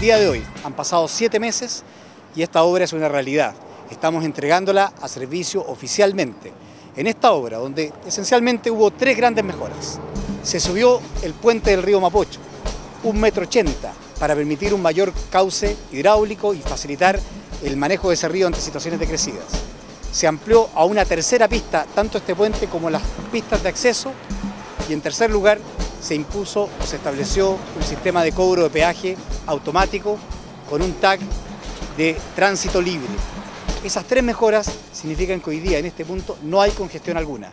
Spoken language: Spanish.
día de hoy han pasado siete meses y esta obra es una realidad. Estamos entregándola a servicio oficialmente. En esta obra, donde esencialmente hubo tres grandes mejoras. Se subió el puente del río Mapocho, un metro ochenta, para permitir un mayor cauce hidráulico y facilitar el manejo de ese río ante situaciones de crecidas. Se amplió a una tercera pista tanto este puente como las pistas de acceso y en tercer lugar se impuso o se estableció un sistema de cobro de peaje automático con un tag de tránsito libre. Esas tres mejoras significan que hoy día en este punto no hay congestión alguna.